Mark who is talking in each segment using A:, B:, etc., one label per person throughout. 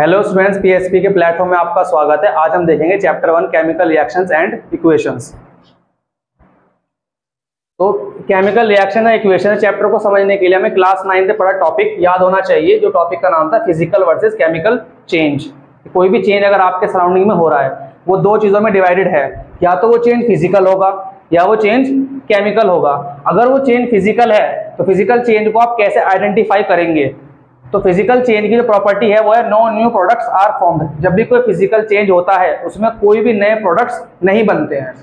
A: Hello students PSP के platform में आपका स्वागत है। आज हम देखेंगे chapter one chemical reactions and equations तो केमिकल रिएक्शन या इक्वेशन चैप्टर को समझने के लिए हमें क्लास नाइन से पढ़ा टॉपिक याद होना चाहिए, जो टॉपिक का नाम था फ़िज़िकल वर्सेस केमिकल चेंज कोई भी चेंज अगर आपके सराउंडिंग में हो रहा है, वो दो चीज़ों में डिवाइडेड है। या तो वो चेंज फ़िज़िकल होगा, या वो चेंज केमिकल होगा। अगर वो चेंज फ़िज़िकल है तो फ़िज़िकल चेंज को आप कैसे आइडेंटिफाई करेंगे? तो फ़िज़िकल चेंज की जो प्रॉपर्टी है, वो है no new products are formed जब भी कोई फ़िज़िकल चेंज होता है, उसमें कोई भी नए प्रोडक्ट्स नहीं बनते हैं।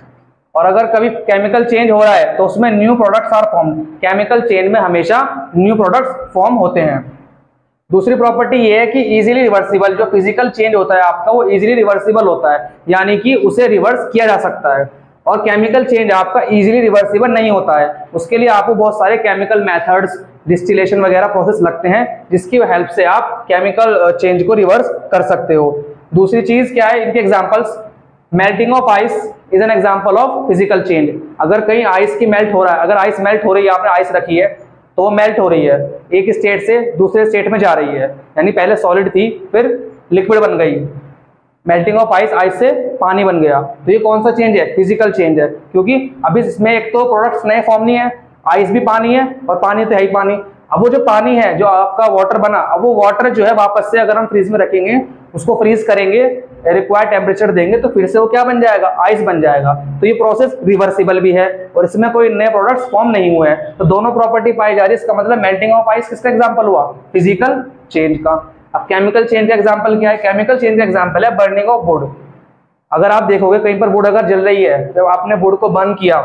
A: और अगर कभी केमिकल चेंज हो रहा है तो उसमें new products are form chemical change में हमेशा न्यू प्रोडक्ट्स फॉर्म होते हैं। दूसरी प्रॉपर्टी ये है कि इजीली रिवर्सिबल जो फ़िज़िकल चेंज होता है आपका, वो इजीली रिवर्सिबल होता है। यानी कि उसे रिवर्स किया जा सकता है। और केमिकल चेंज आपका इजीली रिवर्सिबल नहीं होता है। उसके लिए आपको बहुत सारे केमिकल मेथड्स डिस्टिलेशन वगैरह प्रोसेस लगते हैं, जिसकी हेल्प से आप केमिकल चेंज को रिवर्स कर सकते हो। दूसरी चीज़ क्या है? इनके examples melting of ice is an example of physical change अगर कहीं आइस की मेल्ट हो रहा है, अगर आइस मेल्ट हो रही है, आपने आइस रखी है तो वो मेल्ट हो रही है। एक स्टेट से दूसरे स्टेट में जा रही है। यानी पहले सॉलिड थी, फिर लिक्विड बन गई। मेल्टिंग ऑफ़ आइस आइस से पानी बन गया। तो ये कौन सा चेंज है? फ़िज़िकल चेंज है। क्योंकि अभी इसमें एक तो प्रोडक्ट्स नए फॉर्म नहीं है आइस भी पानी है और पानी तो है ही पानी। अब वो जो पानी है, जो आपका वाटर बना, अब वो वाटर जो है वापस से अगर हम फ्रीज में रखेंगे, उसको फ्रीज करेंगे रिक्वायर्ड टेम्परेचर देंगे तो फिर से वो क्या बन जाएगा? आइस बन जाएगा। तो ये प्रोसेस रिवर्सिबल भी है और इसमें कोई नए प्रोडक्ट्स फॉर्म नहीं हुए हैं। तो दोनों प्रॉपर्टी पाई जा रही है। इसका मतलब मेल्टिंग ऑफ़ आइस किसका एग्ज़ाम्पल हुआ? फ़िज़िकल चेंज का। अब केमिकल चेंज का एग्ज़ाम्पल क्या है? केमिकल चेंज का एग्ज़ाम्पल है बर्निंग ऑफ़ वुड अगर आप देखोगे कहीं पर वुड अगर जल रही है जब आपने वुड को बर्न किया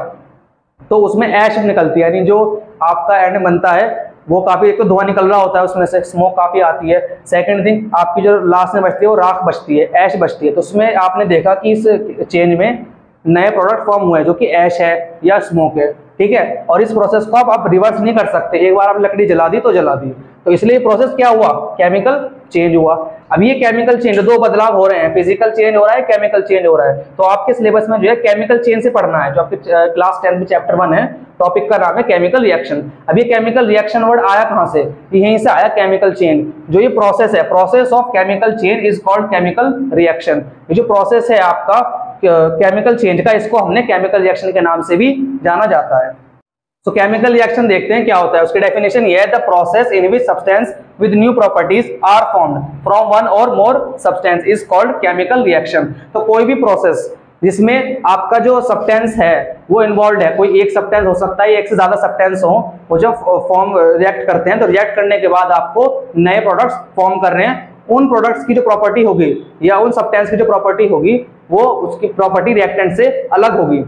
A: तो उसमें ऐश निकलती है यानी जो आपका एंड बनता है वो काफ़ी एक तो धुआँ निकल रहा होता है उसमें से स्मोक काफ़ी आती है। सेकंड थिंग आपकी जो लास्ट में बचती है वो राख बचती है ऐश बचती है। तो उसमें आपने देखा कि इस चेंज में नए प्रोडक्ट फॉर्म हुए हैं जो कि ऐश है या स्मोक है ठीक है? और इस प्रोसेस को आप, आप रिवर्स नहीं कर सकते। एक बार आप लकड़ी जला दी तो जला दी। तो इसलिए प्रोसेस क्या हुआ? केमिकल चेंज हुआ। अब ये केमिकल चेंज दो बदलाव हो रहे हैं। फ़िज़िकल चेंज हो रहा है केमिकल चेंज हो रहा है। तो आपके सिलेबस में जो है केमिकल चेंज से पढ़ना है। जो आपके क्लास टेंथ में चैप्टर वन है टॉपिक का नाम है केमिकल रिएक्शन अब ये केमिकल रिएक्शन वर्ड आया कहाँ से? यहीं से आया केमिकल चेंज जो ये प्रोसेस है process of chemical change is called chemical reaction ये जो प्रोसेस है आपका केमिकल चेंज का, इसको हमने केमिकल रिएक्शन के नाम से भी जाना जाता है। सो केमिकल रिएक्शन देखते हैं क्या होता है। उसकी डेफिनेशन ये है the process in which substance with new properties are formed from one और more substance is called chemical reaction तो कोई भी प्रोसेस जिसमें आपका जो सब्सटेंस है, वो इन्वॉल्व है, कोई एक सब्सटेंस हो सकता है एक से ज़्यादा सब्सटेंस हो, वो जब फॉर्म रिएक्ट करते हैं तो रिएक्ट करने के बाद आपको नए प्रोडक्ट्स फॉर्म कर रहे हैं। उन प्रोडक्ट्स की जो प्रॉपर्टी होगी या उन सब्सटेंस की जो प्रॉपर्टी होगी, वो उसकी प्रॉपर्टी रिएक्टेंट से अलग होगी।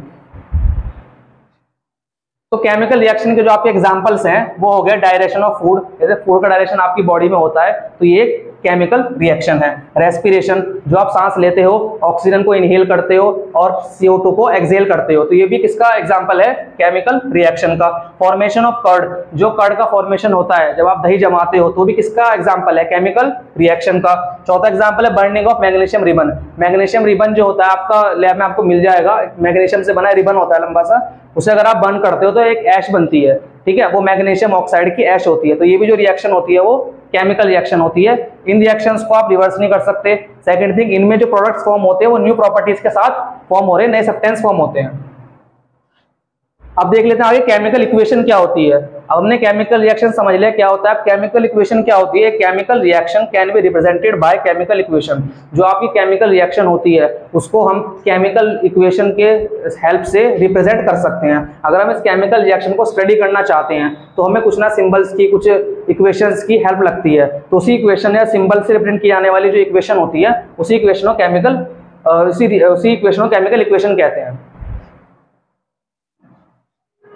A: तो केमिकल रिएक्शन के जो आपके एग्जांपल्स हैं, वो हो गए डायरेक्शन ऑफ़ फ़ूड जैसे फ़ूड का डायरेक्शन आपकी बॉडी में होता है तो ये केमिकल रिएक्शन है। रेस्पिरेशन जो आप सांस लेते हो ऑक्सीजन को इनहेल करते हो और CO2 को एक्सेल करते हो। तो ये भी किसका एग्जांपल है? केमिकल रिएक्शन का। फॉर्मेशन ऑफ़ कर्ड जो कर्ड का फॉर्मेशन होता है, जब आप दही जमाते हो तो भी किसका एग्जांपल है? केमिकल रिएक्शन का। चौथा एग्जांपल है burning of magnesium ribbon magnesium ribbon जो होता है, आपका लैब में आपको मिल जाएगा। मैग्नेशियम से बना रिबन होता है लंबा सा। उसे अगर आप बर्न करते हो तो एक ऐश बनती है। ठीक है? वो मैग्नीशियम ऑक्साइड की ऐश होती है। तो ये भी जो रिएक्शन होती है, वो केमिकल रिएक्शन होती है। इन रिएक्शन को आप रिवर्स नहीं कर सकते। सेकंड थिंग इनमें जो प्रोडक्ट्स फॉर्म होते हैं, वो न्यू प्रॉपर्टीज़ के साथ फॉर्म हो रहे हैं, नए सब्सटेंस फॉर्म होते हैं। अब देख लेते हैं आगे केमिकल इक्वेशन क्या होती है? अब हमने केमिकल रिएक्शन समझ लिया, क्या होता है? केमिकल इक्वेशन क्या होती है? Chemical reaction can be represented by chemical equation जो आपकी केमिकल रिएक्शन होती है, उसको हम केमिकल इक्वेशन के हेल्प से रिप्रेजेंट कर सकते हैं। अगर हम इस केमिकल रिएक्शन को स्टडी करना चाहते हैं तो हमें कुछ ना सिंबल्स की, कुछ इक्वेशंस की हेल्प लगती है। तो उसी इक्वेशन या सिंबल से रिप्रेजेंट की जाने वाली जो इक्वेशन होती है, उसी इक्वेशन को केमिकल उसी इक्वेशन को केमिकल इक्वेशन कहते हैं।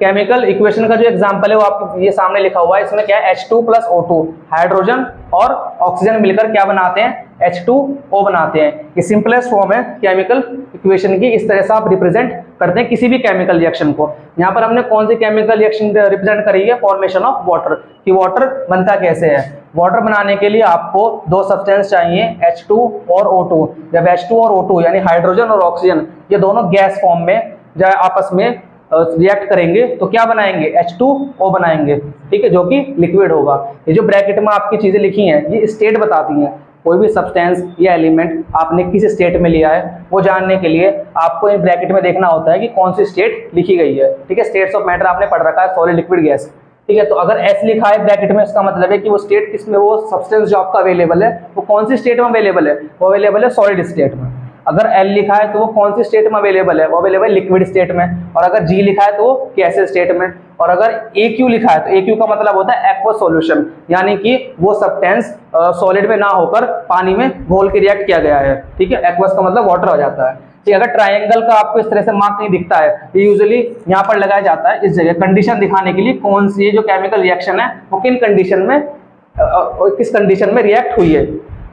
A: केमिकल इक्वेशन का जो एग्जांपल है वो आपको ये सामने लिखा हुआ है, इसमें क्या है? H2 प्लस O2 हाइड्रोजन और ऑक्सीजन मिलकर क्या बनाते हैं? H2O बनाते हैं। ये सिंपलेस्ट फॉर्म है केमिकल इक्वेशन की, इस तरह से आप रिप्रेजेंट करते हैं किसी भी केमिकल रिएक्शन को। यहाँ पर हमने कौन सी केमिकल रिएक्शन रिप्रेजेंट करी है? फॉर्मेशन ऑफ़ वाटर कि वाटर बनता कैसे है? वाटर बनाने के लिए आपको दो सब्सटेंस चाहिए H2 और O2 जब H2 और O2 यानी हाइड्रोजन और ऑक्सीजन ये दोनों गैस फॉर्म में जाए आपस में रिएक्ट करेंगे तो क्या बनाएँगे? H2O बनाएँगे, ठीक है? जो कि लिक्विड होगा। ये जो ब्रैकेट में आपकी चीज़ें लिखी हैं, ये स्टेट बताती हैं। कोई भी सब्सटेंस या एलिमेंट आपने किस स्टेट में लिया है, वो जानने के लिए आपको इन ब्रैकेट में देखना होता है कि कौन सी स्टेट लिखी गई है, ठीक है? स्टेट्स ऑफ़ मैटर आपने पढ़ रखा है सॉलिड लिक्विड गैस ठीक है तो अगर एस लिखा है ब्रैकेट में, इसका मतलब है कि वो स्टेट किसमें, वो सब्सटेंस जो आपका अवेलेबल है, वो कौन सी स्टेट में अवेलेबल है? वो अवेलेबल है सॉलिड स्टेट में। अगर एल लिखा है तो वो कौन सी स्टेट में अवेलेबल है? वो अवेलेबल लिक्विड स्टेट में। और अगर जी लिखा है तो वो कैसे स्टेट में। और अगर ए क्यू लिखा है तो ए क्यू का मतलब होता है एक्वा सॉल्यूशन यानी कि वो सब्सटेंस सॉलिड में ना होकर पानी में घोल के रिएक्ट किया गया है। ठीक है? एक्वस का मतलब वाटर हो जाता है। ठीक अगर ट्राइंगल का आपको इस तरह से मार्क नहीं दिखता है ये यूजुअली यहाँ पर लगाया जाता है इस जगह। कंडीशन दिखाने के लिए कौन सी जो केमिकल रिएक्शन है, वो किन कंडीशन में किस कंडीशन में रिएक्ट हुई है?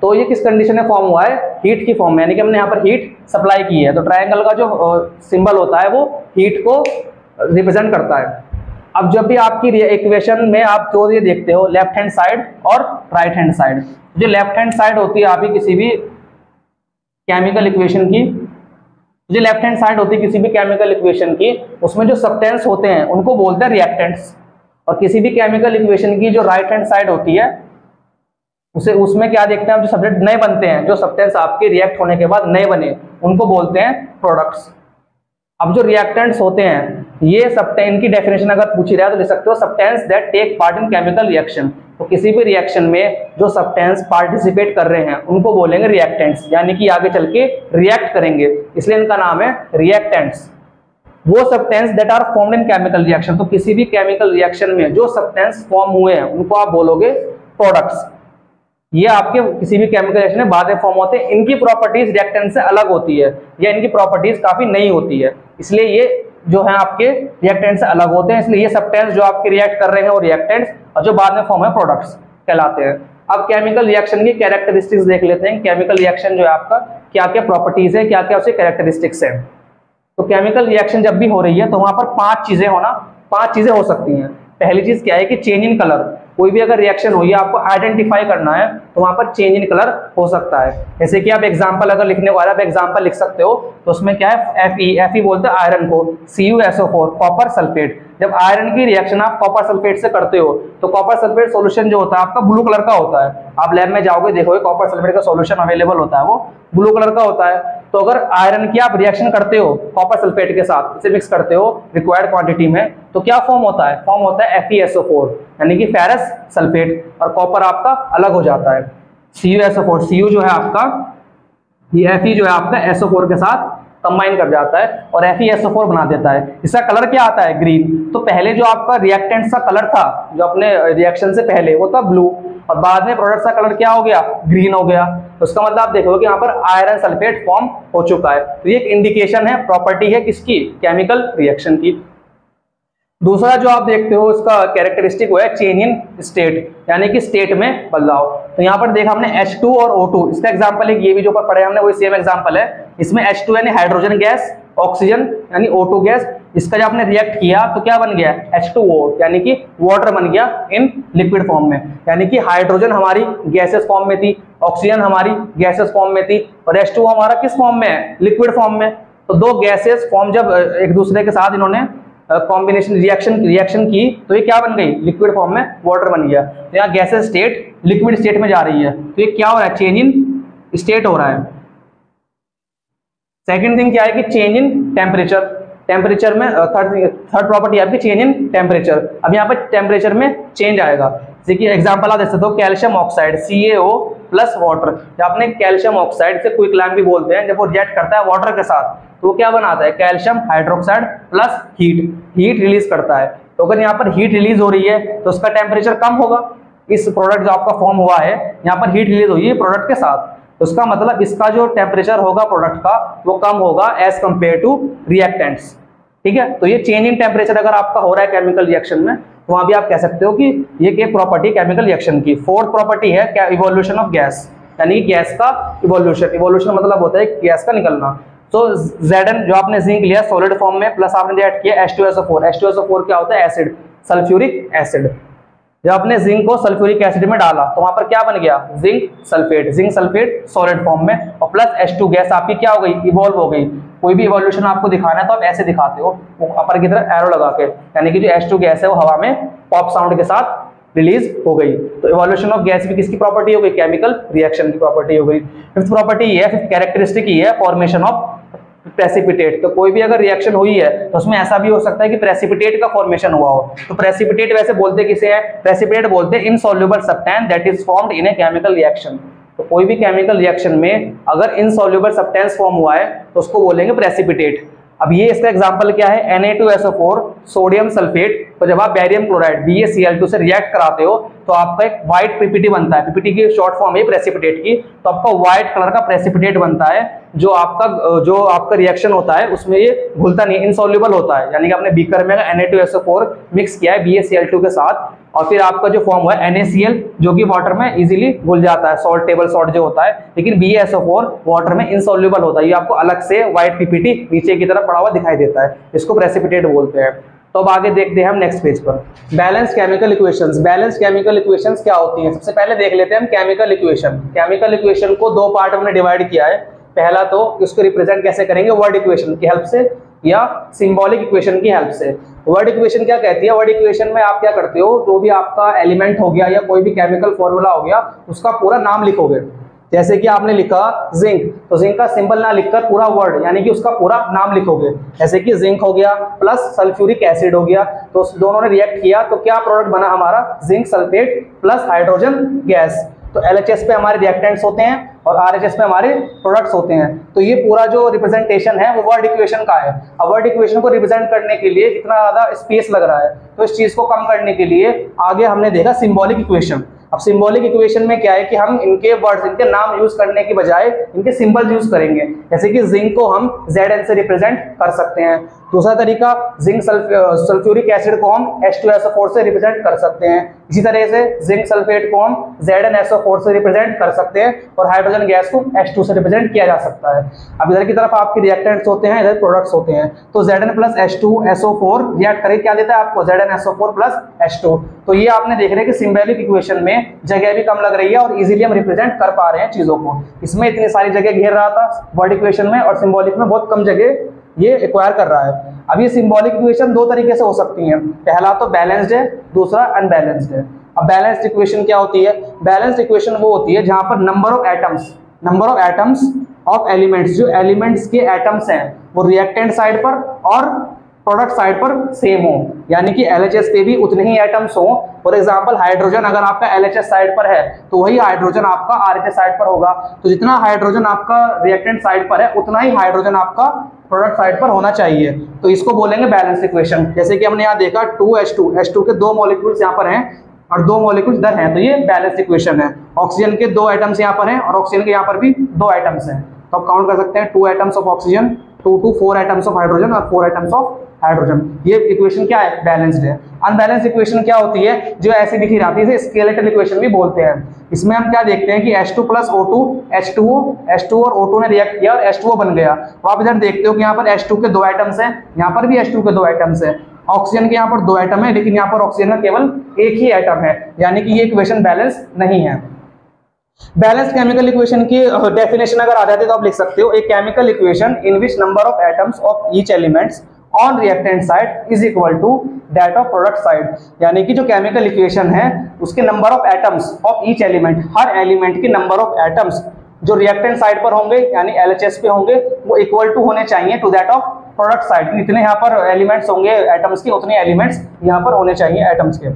A: तो ये किस कंडीशन में फॉर्म हुआ है? हीट की फॉर्म में, यानी कि हमने यहाँ पर हीट सप्लाई की है। तो ट्राइंगल का जो सिंबल होता है, वो हीट को रिप्रेजेंट करता है। अब जब भी आपकी इक्वेशन में आप जो ये देखते हो लेफ़्ट हैंड साइड और राइट हैंड साइड जो लेफ़्ट हैंड साइड होती है आपकी किसी भी केमिकल इक्वेशन की, जो लेफ़्ट हैंड साइड होती है किसी भी केमिकल इक्वेशन की, उसमें जो सब्सटेंस होते हैं, उनको बोलते हैं रिएक्टेंट्स और किसी भी केमिकल इक्वेशन की जो राइट हैंड साइड होती है उसे उसमें क्या देखते हैं, जो सब्जेक्ट नए बनते हैं, जो सब्सटेंस आपके रिएक्ट होने के बाद नए बने, उनको बोलते हैं प्रोडक्ट्स अब जो रिएक्टेंट्स होते हैं, ये सब्सटेंस इनकी डेफिनेशन अगर पूछी है तो लिख सकते हो substance that take part in chemical reaction तो किसी भी रिएक्शन में जो सब्सटेंस पार्टिसिपेट कर रहे हैं, उनको बोलेंगे रिएक्टेंट्स यानी कि आगे चल के रिएक्ट करेंगे. इसलिए इनका नाम है रिएक्टेंट्स वो substance that are form in chemical reaction तो किसी भी केमिकल रिएक्शन में जो सब्सटेंस फॉर्म हुए हैं, उनको आप बोलोगे प्रोडक्ट्स ये आपके किसी भी केमिकल रिएक्शन में बाद में फॉर्म होते हैं। इनकी प्रॉपर्टीज़ रिएक्टेंट से अलग होती है, या इनकी प्रॉपर्टीज़ काफ़ी नई होती है। इसलिए ये जो है आपके रिएक्टेंट से अलग होते हैं। इसलिए ये सब्सटेंस जो आपके रिएक्ट कर रहे हैं वो रिएक्टेंट्स और जो बाद में फॉर्म है प्रोडक्ट्स कहलाते हैं। अब केमिकल रिएक्शन की कैरेक्टरिस्टिक्स देख लेते हैं। केमिकल रिएक्शन जो है आपका, क्या क्या प्रॉपर्टीज़ है, क्या क्या उसके कैरेक्टरिस्टिक्स है। तो केमिकल रिएक्शन जब भी हो रही है तो वहाँ पर पाँच चीज़ें होना, पाँच चीज़ें हो सकती हैं। पहली चीज़ क्या है कि चेंज इन कलर कोई भी अगर रिएक्शन हुई आपको आइडेंटिफाई करना है तो वहाँ पर चेंज इन कलर हो सकता है। जैसे कि आप एग्जांपल अगर लिखने वाला, आप एग्जांपल लिख सकते हो तो उसमें क्या है? एफ़ ई एफ़ ई बोलते हैं आयरन को। C U S O four copper sulphate जब आयरन की रिएक्शन आप कॉपर सल्फेट से करते हो तो कॉपर सल्फेट सोल्यूशन जो होता है, आपका ब्लू कलर का होता है। आप लैब में जाओगे, देखोगे कॉपर सल्फेट का सोल्यूशन अवेलेबल होता है, वो ब्लू कलर का होता है। तो अगर आयरन की आप रिएक्शन करते हो कॉपर सल्फेट के साथ, इसे मिक्स करते हो रिक्वायर्ड क्वांटिटी में तो क्या फॉर्म होता है? फॉर्म होता है एफ़ यानी कि फेरस सल्फेट और कॉपर आपका अलग हो जाता है। सी यू फोर सीयू जो है आपका, ये एफ़ जो है आपका एसओ फोर के साथ कंबाइन कर जाता है और एफ़ ई बना देता है। इसका कलर क्या आता है? ग्रीन तो पहले जो आपका रिएक्टेंट का कलर था, जो अपने रिएक्शन से पहले, वो था ब्लू और बाद में प्रोडक्ट का कलर क्या हो गया? ग्रीन हो गया. तो उसका मतलब आप देखोगे कि यहाँ पर आयरन सल्फेट फॉर्म हो चुका है। तो ये एक इंडिकेशन है प्रॉपर्टी है किसकी? केमिकल रिएक्शन की। दूसरा जो आप देखते हो, इसका कैरेक्टरिस्टिक वो है चेंज इन स्टेट यानी कि स्टेट में बदलाव। तो यहाँ पर देखा हमने H2 और O2 इसका एग्जांपल है ये भी जो ऊपर पढ़े हमने, वही सेम एग्जांपल है। इसमें H2 यानी हाइड्रोजन गैस ऑक्सीजन यानी O2 गैस इसका जब आपने रिएक्ट किया तो क्या बन गया? H2O यानी कि वाटर बन गया इन लिक्विड फॉर्म में। यानी कि हाइड्रोजन हमारी गैसेस फॉर्म में थी ऑक्सीजन हमारी गैसेस फॉर्म में थी, और H2O हमारा किस फॉर्म में है? लिक्विड फॉर्म में। तो दो गैसेस फॉर्म जब, एक दूसरे के साथ इन्होंने कॉम्बिनेशन रिएक्शन रिएक्शन की तो ये क्या बन गई? लिक्विड फॉर्म में वाटर बन गया। तो यहाँ गैसेस स्टेट लिक्विड स्टेट में जा रही है। तो ये क्या हो रहा है? चेंज इन स्टेट हो रहा है। सेकेंड थिंग क्या है कि चेंज इन टेम्परेचर टेम्परेचर में थर्ड थर्ड प्रॉपर्टी आपकी चेंज इन टेम्परेचर अब यहाँ पर टेम्परेचर में चेंज आएगा। जैसे कि एग्ज़ाम्पल आप देख सकते हो calcium oxide C plus water जब आपने कैल्शियम ऑक्साइड से क्विक लैम्प भी बोलते हैं, जब वो रिएक्ट करता है वाटर के साथ तो क्या बनाता है? Calcium hydroxide plus heat. Heat release करता है। तो अगर यहाँ पर हीट रिलीज़ हो रही है तो उसका टेम्परेचर कम होगा। इस प्रोडक्ट जो आपका फॉर्म हुआ है, यहाँ पर हीट रिलीज़ हुई है प्रोडक्ट के साथ। तो उसका मतलब इसका जो टेम्परेचर होगा प्रोडक्ट का, वो कम होगा एज कंपेयर टू रिएक्टेंट्स ठीक है? तो ये चेंज इन टेम्परेचर अगर आपका हो रहा है केमिकल रिएक्शन में तो वहाँ भी आप कह सकते हो कि ये एक प्रॉपर्टी केमिकल रिएक्शन की। फोर्थ प्रॉपर्टी है इवोल्यूशन ऑफ़ गैस यानी गैस का इवोल्यूशन इवोल्यूशन मतलब होता है गैस का निकलना। तो Zn जो आपने जिंक लिया सॉलिड फॉर्म में प्लस आपने ऐड किया H2SO4 H2SO4 क्या होता है? एसिड सल्फ्यूरिक एसिड जब आपने जिंक को सल्फ्यूरिक एसिड में डाला तो वहाँ पर क्या बन गया? Zinc sulphate zinc sulphate solid form में, और प्लस H2 गैस आपकी क्या हो गई? इवॉल्व हो गई. कोई भी इवोल्यूशन आपको दिखाना है तो आप ऐसे दिखाते हो, वो अपर की तरफ़ एरो लगा के. यानी कि जो H2 गैस है, वो हवा में पॉप साउंड के साथ रिलीज़ हो गई. तो इवोल्यूशन ऑफ़ गैस भी किसकी प्रॉपर्टी हो गई? केमिकल रिएक्शन की प्रॉपर्टी हो गई. फिफ्थ प्रॉपर्टी ये है फिफ्थ कैरेक्टरिस्टिक ये है फॉर्मेशन ऑफ़ प्रेसिपिटेट तो कोई भी अगर रिएक्शन हुई है तो उसमें ऐसा भी हो सकता है कि प्रेसिपिटेट का फॉर्मेशन हुआ हो। तो प्रेसिपिटेट वैसे बोलते किसे है? प्रेसिपिटेट बोलते हैं insoluble substance that is formed in a chemical reaction तो कोई भी केमिकल रिएक्शन में अगर इनसॉल्युबल सब्सटेंस फॉर्म हुआ है तो उसको बोलेंगे प्रेसिपिटेट अब ये इसका एग्जांपल क्या है? Na2SO4 सोडियम सल्फेट तो जब आप बैरियम क्लोराइड BaCl2 से रिएक्ट कराते हो तो आपका एक व्हाइट पीपीटी बनता है। पीपीटी की शॉर्ट फॉर्म है प्रेसिपिटेट की। तो आपका व्हाइट कलर का प्रेसिपिटेट बनता है। जो आपका जो आपका रिएक्शन होता है, उसमें ये घुलता नहीं इनसॉल्युबल होता है। यानी कि आपने बीकर में Na2SO4 मिक्स किया है BaCl2 के साथ। और फिर आपका जो फॉर्म हुआ है NaCl जो कि वाटर में इजीली घुल जाता है। सॉल्ट टेबल सॉल्ट जो होता है। लेकिन BaSO4 वाटर में इनसॉल्युबल होता है। ये आपको अलग से व्हाइट पीपीटी नीचे की तरफ़ पड़ा हुआ दिखाई देता है। इसको प्रेसिपिटेट बोलते हैं। तो अब आगे देखते हैं हम नेक्स्ट पेज पर। Balance chemical equations balance chemical equations क्या होती हैं? सबसे पहले देख लेते हैं हम केमिकल इक्वेशन केमिकल इक्वेशन को दो पार्ट हमने डिवाइड किया है। पहला तो इसको रिप्रेजेंट कैसे करेंगे? वर्ड इक्वेशन की हेल्प से या सिंबॉलिक इक्वेशन की हेल्प से। वर्ड इक्वेशन क्या कहती है? वर्ड इक्वेशन में आप क्या करते हो? जो भी आपका एलिमेंट हो गया या कोई भी केमिकल फॉर्मूला हो गया, उसका पूरा नाम लिखोगे। जैसे कि आपने लिखा जिंक तो जिंक का सिंबल ना लिखकर पूरा वर्ड, यानी कि उसका पूरा नाम लिखोगे। जैसे कि जिंक हो गया, प्लस सल्फ्यूरिक एसिड हो गया तो दोनों ने रिएक्ट किया तो क्या प्रोडक्ट बना हमारा? Zinc sulphate plus hydrogen gas. तो एलएचएस पे हमारे रिएक्टेंट्स होते हैं और आरएचएस पे हमारे प्रोडक्ट्स होते हैं। तो ये पूरा जो रिप्रेजेंटेशन है, वो वर्ड इक्वेशन का है। अब वर्ड इक्वेशन को रिप्रेजेंट करने के लिए इतना ज़्यादा स्पेस लग रहा है तो इस चीज़ को कम करने के लिए आगे हमने देखा सिम्बॉलिक इक्वेशन अब सिंबॉलिक इक्वेशन में क्या है कि हम इनके वर्ड इनके नाम यूज़ करने के बजाय इनके सिंबल यूज़ करेंगे। जैसे कि जिंक को हम जेड एन से रिप्रेजेंट कर सकते हैं। दूसरा तरीका, जिंक सल्फ्यूरिक एसिड को हम H2SO4 से रिप्रेजेंट कर सकते हैं। इसी तरह से जिंक सल्फेट को हम ZnSO4 से रिप्रेजेंट कर सकते हैं और हाइड्रोजन गैस को H2 से रिप्रेजेंट किया जा सकता है। अब इधर की तरफ़ आपके रिएक्टेंट्स होते हैं, इधर प्रोडक्ट्स होते हैं। तो Zn प्लस H2SO4 रिएक्ट करें, क्या देता है आपको? ZnSO4 प्लस H2 तो ये आपने देख रहे हैं कि सिंबॉलिक इक्वेशन में जगह भी कम लग रही है और इजीली हम रिप्रेजेंट कर पा रहे हैं चीज़ों को। इसमें इतनी सारी जगह घेर रहा था वर्ड इक्वेशन में और सिंबॉलिक में बहुत कम जगह ये एक्वायर कर रहा है। अब ये सिंबॉलिक इक्वेशन दो तरीके से हो सकती हैं। पहला तो बैलेंस्ड है, दूसरा अनबैलेंस्ड है। अब बैलेंस्ड इक्वेशन क्या होती है? बैलेंस्ड इक्वेशन वो होती है जहाँ पर number of atoms number of atoms of elements जो एलिमेंट्स के एटम्स हैं, वो रिएक्टेंट साइड पर और प्रोडक्ट साइड पर सेम हो। यानी कि एलएचएस पे भी उतने ही एटम्स हो। फॉर एग्जांपल हाइड्रोजन अगर आपका एलएचएस साइड पर है तो वही हाइड्रोजन आपका आरएचएस साइड पर होगा। तो जितना हाइड्रोजन आपका रिएक्टेंट साइड पर है, उतना ही हाइड्रोजन आपका प्रोडक्ट साइड पर होना चाहिए। तो इसको बोलेंगे बैलेंस इक्वेशन जैसे कि हमने यहाँ देखा two H two H two के दो मॉलिक्यूल्स यहाँ पर हैं और दो मॉलिक्यूल्स इधर हैं। तो ये बैलेंस इक्वेशन है। ऑक्सीजन के दो आइटम्स यहाँ पर हैं और ऑक्सीजन के यहाँ पर भी दो आइटम्स हैं। तो आप काउंट कर सकते हैं two items of oxygen two two four items of hydrogen और फोर आइटम्स ऑफ़ हाइड्रोजन। ये इक्वेशन क्या है? बैलेंस्ड है। अनबैलेंस इक्वेशन क्या होती है? जो ऐसी दिखी जाती है, इसे स्केलेटल इक्वेशन भी बोलते हैं। इसमें हम क्या देखते हैं कि H2 plus O2 H2O H2 और O2 ने रिएक्ट किया और H2O बन गया। तो आप इधर देखते हो कि यहाँ पर H2 के दो आइटम्स हैं, यहाँ पर भी H2 के दो आइटम्स हैं। ऑक्सीजन के यहाँ पर दो आइटम है, लेकिन यहाँ पर ऑक्सीजन का केवल एक ही आइटम है। यानी कि ये इक्वेशन बैलेंस नहीं है। बैलेंस केमिकल इक्वेशन की डेफिनेशन अगर आ जाती तो आप लिख सकते हो। एक chemical equation in which number of atoms of each elements on reactant side is equal to that of product side यानी कि जो केमिकल इक्वेशन है, उसके number of atoms of each element her element के नंबर ऑफ़ एटम्स जो reactant side पर होंगे, यानी एलएचएस पे होंगे, वो इक्वल टू होने चाहिए to that of product side इतने यहाँ पर एलिमेंट्स होंगे एटम्स के, उतने एलिमेंट्स यहाँ पर होने चाहिए एटम्स के।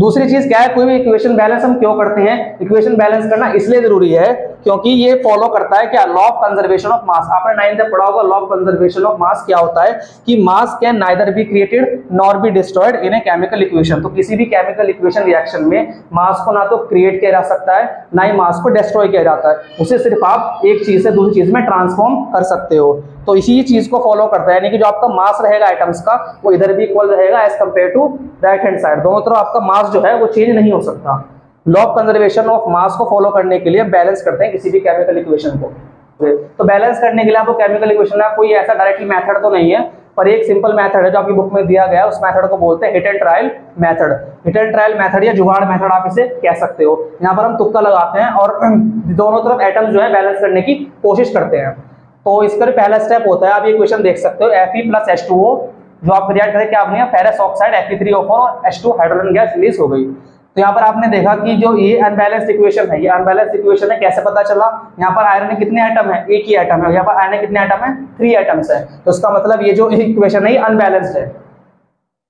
A: दूसरी चीज़ क्या है? कोई भी इक्वेशन बैलेंस हम क्यों करते हैं? इक्वेशन बैलेंस करना इसलिए ज़रूरी है क्योंकि ये फॉलो करता है क्या? Law of conservation of mass आपने नाइन्थ पढ़ा होगा law of conservation of mass क्या होता है? कि mass can neither be created nor be destroyed in a chemical equation तो किसी भी केमिकल इक्वेशन रिएक्शन में मास को ना तो क्रिएट किया जा सकता है, ना ही मास को डिस्ट्रॉय किया जाता है। उसे सिर्फ़ आप एक चीज़ से दूसरी चीज़ में ट्रांसफॉर्म कर सकते हो। तो इसी चीज़ को फॉलो करता है, यानी कि जो आपका मास रहेगा आइटम्स का, वो इधर भी इक्वल रहेगा as compare to right hand side दोनों तरफ़ आपका मास जो है, वो चेंज नहीं हो सकता। Law of conservation of mass को फॉलो करने के लिए बैलेंस करते हैं किसी भी केमिकल इक्वेशन को। तो बैलेंस करने के लिए आपको केमिकल इक्वेशन है कोई ऐसा डायरेक्टली मेथड तो नहीं है, पर एक सिंपल मेथड है जो आपकी बुक में दिया गया उस मेथड को बोलते हैं hit and trial method hit and trial method या जुगाड़ मेथड आप इसे कह सकते हो। यहाँ पर हम तुक्का लगाते हैं और दोनों तरफ़ एटम जो है बैलेंस करने की कोशिश करते हैं। तो इसका पहला स्टेप होता है, आप ये क्वेश्चन देख सकते हो F E plus H two O जो आप रिएक्ट करें, क्या बनेगा फेरस ऑक्साइड Fe3O4 और H2 हाइड्रोजन गैस रिलीज़ हो गई। तो यहाँ पर आपने देखा कि जो ये अनबैलेंस इक्वेशन है, ये अनबैलेंस इक्वेशन है कैसे पता चला? यहाँ पर आयरन कितने आइटम है? एक ही आइटम है। यहाँ पर आयरन कितने आइटम है? थ्री आइटम्स है। तो उसका मतलब ये जो इक्वेशन है, ये अनबैलेंस्ड है।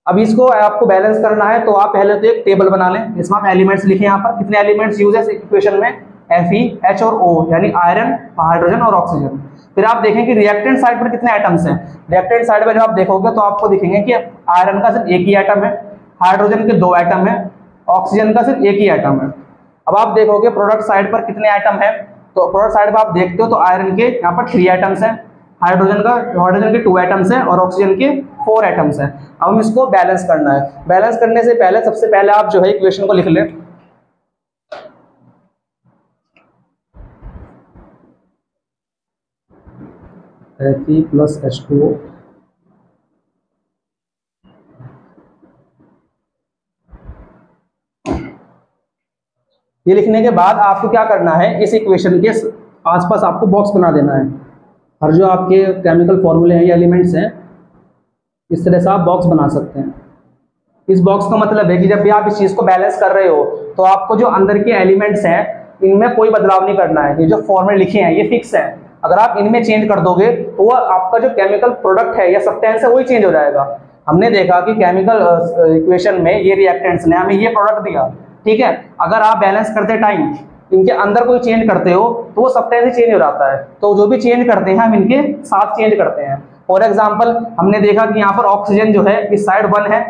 A: अब इसको आपको बैलेंस करना है तो आप पहले तो एक टेबल बना लें इसमें आप एलिमेंट्स लिखें यहाँ पर। कितने एलिमेंट्स यूज़ है इक्वेशन में? एफ़ ई एच और ओ यानी आयरन हाइड्रोजन और ऑक्सीजन फिर आप देखें कि रिएक्टेंट साइड पर कितने आइटम्स हैं? रिएक्टेंट साइड पर जब आप देखोगे तो आपको दिखेंगे कि आयरन का सिर्फ़ एक ही आइटम है। हाइड्रोजन के दो आइटम है। ऑक्सीजन का सिर्फ़ एक ही आइटम है। अब आप देखोगे प्रोडक्ट साइड पर कितने आइटम है। तो प्रोडक्ट साइड पर आप देखते हो तो आयरन के यहाँ पर थ्री आइटम्स हैं। हाइड्रोजन का हाइड्रोजन के टू आइटम्स हैं और ऑक्सीजन के फोर आइटम्स हैं। अब हम इसको बैलेंस करना है। बैलेंस करने से पहले, सबसे पहले आप जो है इक्वेशन को लिख लें। प्लस एच टू ये लिखने के बाद आपको क्या करना है? इस इक्वेशन के आसपास आपको बॉक्स बना देना है। और जो आपके केमिकल फॉर्मूले हैं, या एलिमेंट्स हैं, इस तरह से आप बॉक्स बना सकते हैं। इस बॉक्स का मतलब है कि जब भी आप इस चीज़ को बैलेंस कर रहे हो तो आपको जो अंदर के एलिमेंट्स हैं, इनमें कोई बदलाव नहीं करना है। ये जो फॉर्मूले लिखे हैं, ये फिक्स हैं। अगर आप इनमें चेंज कर दोगे तो वह आपका जो केमिकल प्रोडक्ट है, या सब्सटेंस है, वही चेंज हो जाएगा। हमने देखा कि केमिकल इक्वेशन में ये रिएक्टेंट्स ने हमें ये प्रोडक्ट दिया। ठीक है? अगर आप बैलेंस करते टाइम इनके अंदर कोई चेंज करते हो तो वो सब्सटेंस ही चेंज हो जाता है। तो जो भी चेंज करते हैं, हम इनके साथ चेंज करते हैं। फॉर एग्ज़ाम्पल हमने देखा कि यहाँ पर ऑक्सीजन जो है, इस साइड वन है,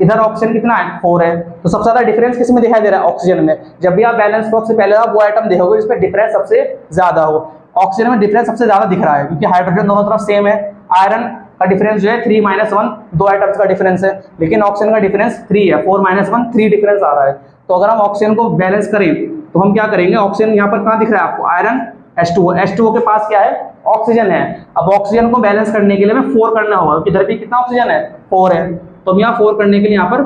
A: इधर ऑक्सीजन कितना है? फोर है। तो सबसे ज़्यादा डिफरेंस किसमें दिखाई दे रहा है? ऑक्सीजन में। जब भी आप बैलेंस बॉक्स से पहले आप वो आइटम देखोगे जिसमें डिफरेंस सबसे ज़्यादा हो। ऑक्सीजन में डिफरेंस सबसे ज़्यादा दिख रहा है, क्योंकि हाइड्रोजन दोनों तरफ़ सेम है। आयरन का डिफरेंस जो है थ्री माइनस वन दो आइटम्स का डिफरेंस है। लेकिन ऑक्सीजन का डिफरेंस थ्री है। Four minus one three difference आ रहा है। तो अगर हम ऑक्सीजन को बैलेंस करें तो हम क्या करेंगे? ऑक्सीजन यहाँ पर कहाँ दिख रहा है आपको? आयरन H2O H2O के पास क्या है? ऑक्सीजन है। अब ऑक्सीजन को बैलेंस करने के लिए हमें फोर करना होगा इधर भी कितना ऑक्सीजन है? फोर है। तो हम यहाँ फोर करने के लिए यहाँ पर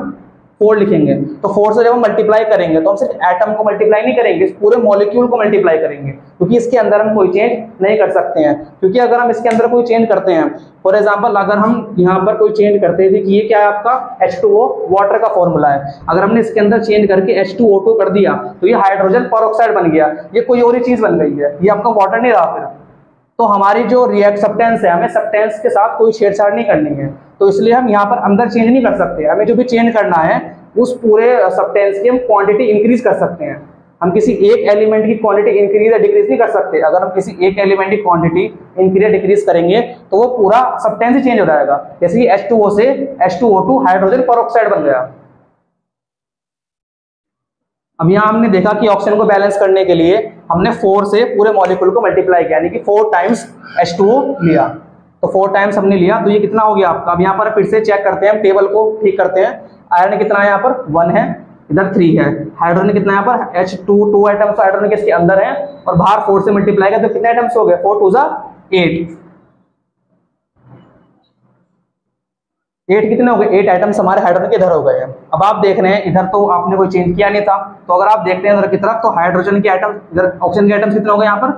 A: फोर लिखेंगे। तो फोर से जब हम मल्टीप्लाई करेंगे तो हम सिर्फ़ एटम को मल्टीप्लाई नहीं करेंगे पूरे मॉलिक्यूल को मल्टीप्लाई करेंगे, क्योंकि इसके अंदर हम कोई चेंज नहीं कर सकते हैं। क्योंकि अगर हम इसके अंदर कोई चेंज करते हैं फॉर एग्ज़ाम्पल अगर हम यहाँ पर कोई चेंज करते थे कि ये क्या है आपका H2O वाटर का फॉर्मूला है। अगर हमने इसके अंदर चेंज करके H2O2 कर दिया तो ये हाइड्रोजन पर बन गया। ये कोई और ही चीज़ बन गई है। ये आपका वाटर नहीं रहा फिर। तो हमारी जो रिएक्ट सब्टेंस है, हमें सब्टेंस के साथ कोई छेड़छाड़ नहीं करनी है। तो इसलिए हम यहाँ पर अंदर चेंज नहीं कर सकते। हमें जो भी चेंज करना है, उस पूरे सब्टेंस की हम क्वांटिटी इंक्रीज कर सकते हैं। हम किसी एक एलिमेंट की क्वांटिटी इंक्रीज या डिक्रीज नहीं कर सकते। अगर हम किसी एक एलिमेंट की क्वांटिटी इंक्रीज या डिक्रीज करेंगे तो वो पूरा सब्टेंस ही चेंज हो जाएगा। जैसे कि H2O से H2O2 हाइड्रोजन पर बन गया। अब यहाँ हमने देखा कि ऑक्सीजन को बैलेंस करने के लिए हमने फोर से पूरे मॉलिक्यूल को मल्टीप्लाई किया, यानी कि फोर टाइम्स H2O लिया। तो फोर टाइम्स हमने लिया तो ये कितना हो गया आपका? अब यहाँ पर फिर से चेक करते हैं टेबल को ठीक करते हैं। आयरन कितना है यहाँ पर? वन है, इधर थ्री है। हाइड्रोजन कितना यहाँ पर? H two two items hydrogen के अंदर है? और बाहर फोर से मल्टीप्लाई कर तो कितने आइटम्स हो गए? फोर टू जा एट। एट कितने हो गए? एट आइटम्स हमारे हाइड्रोजन के इधर हो गए अब आप देख रहे हैं, इधर तो आपने कोई चेंज किया नहीं था। तो अगर आप देखते हैं इधर की तरफ़ तो हाइड्रोजन के आइटम इधर ऑक्सीजन के आइटम्स कितने हो गए यहाँ पर?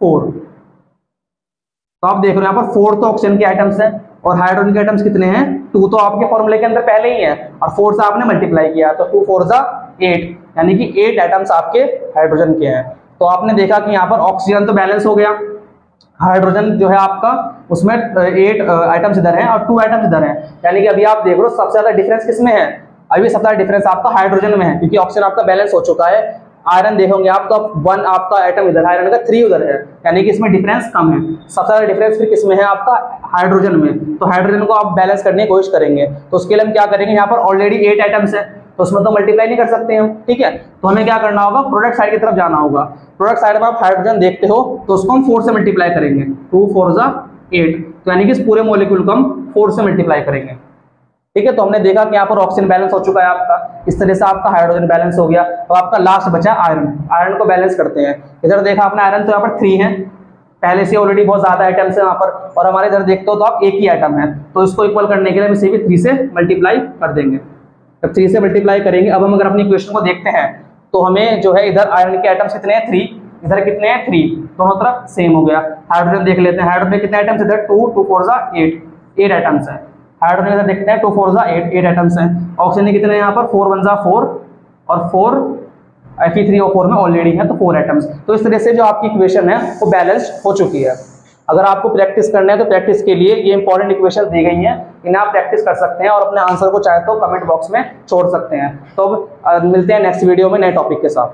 A: फोर तो आप देख रहे हो यहाँ पर फोर तो ऑक्सीजन के आइटम्स हैं और हाइड्रोजन के आइटम्स कितने हैं? टू तो आपके फॉर्मूले के अंदर पहले ही है और फोर से आपने मल्टीप्लाई किया। तो टू फोर सा एट यानी कि एट आइटम्स आपके हाइड्रोजन के हैं। तो आपने देखा कि यहाँ पर ऑक्सीजन तो बैलेंस हो गया। हाइड्रोजन जो है आपका, उसमें एट आइटम्स इधर हैं और टू आइटम्स इधर हैं। यानी कि अभी आप देख रहे हो, सबसे ज़्यादा डिफरेंस किसमें है? अभी सबसे ज़्यादा डिफरेंस आपका हाइड्रोजन में है, क्योंकि ऑक्सीजन आपका बैलेंस हो चुका है। आयरन देखोगे आप तो वन आपका आइटम इधर है आयरन का थ्री उधर है। यानी कि इसमें डिफरेंस कम है। सबसे ज़्यादा डिफरेंस फिर किसमें है आपका? हाइड्रोजन में। तो हाइड्रोजन को आप बैलेंस करने की कोशिश करेंगे। तो उसके लिए हम क्या करेंगे? यहाँ पर ऑलरेडी एट आइटम्स है। तो उसमें तो मल्टीप्लाई नहीं कर सकते हम, ठीक है? तो हमें क्या करना होगा? प्रोडक्ट साइड की तरफ़ जाना होगा। प्रोडक्ट साइड में आप हाइड्रोजन देखते हो तो उसको हम फोर से मल्टीप्लाई करेंगे। टू फोर जा एट तो यानी कि इस पूरे मोलिक्यूल को हम फोर से मल्टीप्लाई करेंगे। ठीक है? तो हमने देखा कि यहाँ पर ऑक्सीजन बैलेंस हो चुका है आपका। इस तरह से आपका हाइड्रोजन बैलेंस हो गया। तो आपका लास्ट बचा आयरन आयरन को बैलेंस करते हैं। इधर देखा आपने आयरन तो यहाँ पर थ्री है। पहले से ऑलरेडी बहुत ज़्यादा आइटम्स है यहाँ पर। और हमारे इधर देखते हो तो आप एक ही आइटम है। तो इसको इक्वल करने के लिए हम इसे भी थ्री से मल्टीप्लाई कर देंगे। जब थ्री से मल्टीप्लाई करेंगे। अब हम अगर अपनी क्वेश्चन को देखते हैं तो हमें जो है इधर आयरन के आइटम्स कितने हैं? थ्री इधर कितने हैं? थ्री दोनों तरफ़ सेम हो गया। हाइड्रोजन देख लेते हैं। हाइड्रोजन कितने आइटम्स इधर? टू टू फोर जा एट एट आइटम्स है। हाइड्रोजन के देखते हैं टू फोर जा एट एट आइटम्स हैं। ऑक्सीजन कितने यहाँ पर? फोर वन जा फोर और फोर एफ़ थ्री और फोर में ऑलरेडी है तो फोर आइटम्स तो इस तरह से जो आपकी इक्वेशन है, वो बैलेंस्ड हो चुकी है। अगर आपको प्रैक्टिस करना है तो प्रैक्टिस के लिए ये इंपॉर्टेंट इक्वेशन दी गई हैं। इन्हें आप प्रैक्टिस कर सकते हैं और अपने आंसर को चाहे तो कमेंट बॉक्स में छोड़ सकते हैं। तो अब मिलते हैं नेक्स्ट वीडियो में नए टॉपिक के साथ।